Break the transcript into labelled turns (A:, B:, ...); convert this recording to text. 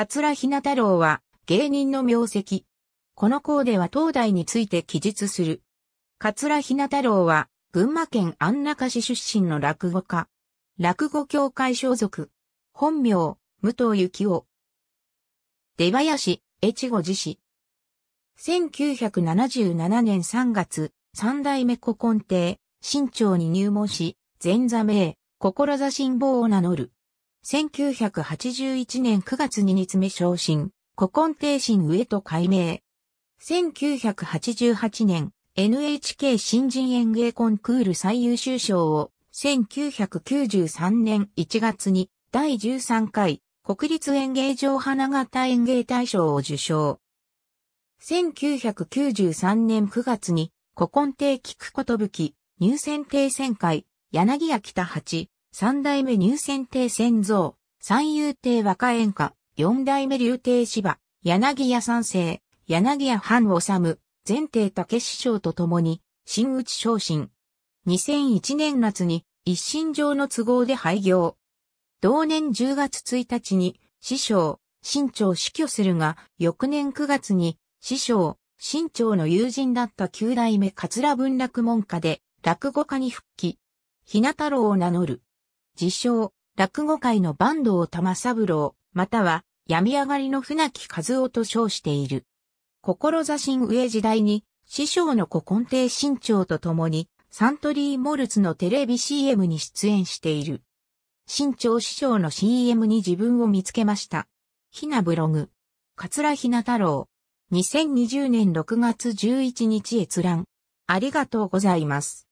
A: 桂ひな太郎は芸人の名跡。この項では東大について記述する。桂ひな太郎は群馬県安中市出身の落語家。落語協会所属。本名、武藤幸夫。出林、越後寺市。1977年3月、三代目古今亭、新朝に入門し、前座名、志新坊を名乗る。1981年9月に煮詰め昇進、古今亭新上と改名。1988年、NHK 新人演芸コンクール最優秀賞を、1993年1月に第13回国立演芸場花形演芸大賞を受賞。1993年9月に古今亭聞くことぶき、入選亭旋会、柳家北八、三代目入選亭仙蔵、三遊亭和歌演歌、四代目流亭芝、柳家三世、柳家藩治、前帝竹師匠と共に、新内昇進。2001年夏に一身上の都合で廃業。同年10月1日に師匠、新長死去するが、翌年9月に師匠、新長の友人だった九代目桂文楽門下で落語家に復帰。ひな太郎を名乗る。自称、落語界の坂東玉三郎、または病み上がりの船木和夫と称している。志上時代に師匠の古今亭新長と共にサントリーモルツのテレビ CM に出演している。新潮師匠の CM に自分を見つけました。ひなブログ。桂ひな太郎。2020年6月11日閲覧。ありがとうございます。